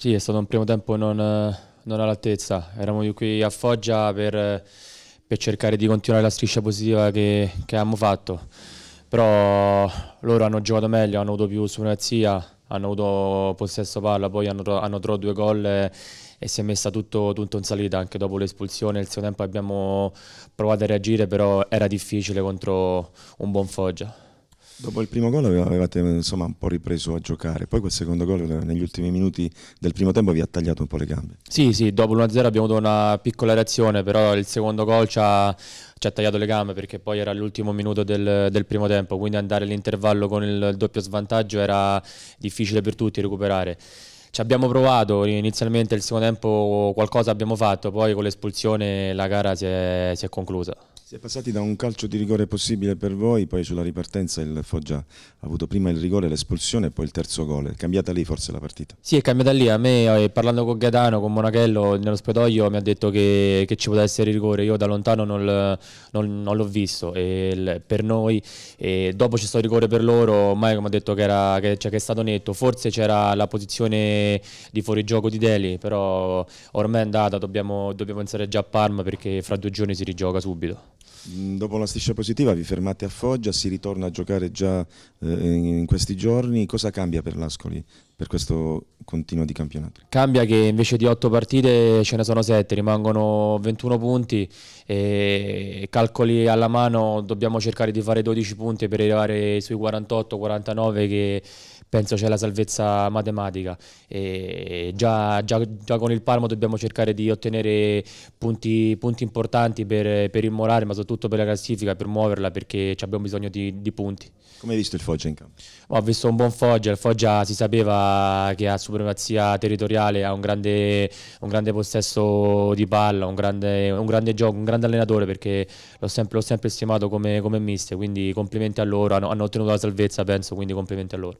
Sì, è stato un primo tempo non, non all'altezza. Eravamo qui a Foggia per, per, cercare di continuare la striscia positiva che, che abbiamo fatto. Però loro hanno giocato meglio, hanno avuto più supremazia, hanno avuto possesso palla, poi hanno, hanno trovato due gol e, e, si è messa tutto, tutto in salita anche dopo l'espulsione. Nel secondo tempo abbiamo provato a reagire, però era difficile contro un buon Foggia. Dopo il primo gol avevate insomma, un po' ripreso a giocare, poi quel secondo gol negli ultimi minuti del primo tempo vi ha tagliato un po' le gambe. Sì, sì, dopo l'1-0 abbiamo avuto una piccola reazione, però il secondo gol ci ha, ci ha tagliato le gambe perché poi era l'ultimo minuto del, del, primo tempo, quindi andare all'intervallo con il doppio svantaggio era difficile per tutti recuperare. Ci abbiamo provato, inizialmente il secondo tempo qualcosa abbiamo fatto, poi con l'espulsione la gara si è, si è conclusa. Si è passati da un calcio di rigore possibile per voi, poi sulla ripartenza il Foggia ha avuto prima il rigore, l'espulsione e poi il terzo gol. È cambiata lì forse la partita? Sì, è cambiata lì. A me, eh, parlando con Gaetano, con Monachello, nello spogliatoio mi ha detto che, che, ci poteva essere rigore. Io da lontano non, non, non l'ho visto. E per noi, e dopo c'è stato rigore per loro, ormai come ha detto che, era, che, cioè, che, è stato netto. Forse c'era la posizione di fuorigioco di Deli, però ormai è andata, dobbiamo, dobbiamo pensare già a Parma perché fra due giorni si rigioca subito. Mm, dopo la striscia positiva vi fermate a Foggia, si ritorna a giocare già eh, in questi giorni, cosa cambia per l'Ascoli per questo continuo di campionato? Cambia che invece di 8 partite ce ne sono 7, rimangono 21 punti e calcoli alla mano dobbiamo cercare di fare 12 punti per arrivare sui 48-49 che penso c'è la salvezza matematica. Già, già, già, con il Parma dobbiamo cercare di ottenere punti, punti importanti per, per, il morale, ma soprattutto per la classifica, per muoverla, perché abbiamo bisogno di, di punti. Come hai visto il Foggia in campo? Ho visto un buon Foggia, il Foggia si sapeva che ha supremazia territoriale, ha un grande, un grande possesso di palla, un grande, un grande, gioco, un grande allenatore perché l'ho sempre, sempre stimato come, come mister, quindi complimenti a loro, hanno, hanno ottenuto la salvezza penso, quindi complimenti a loro.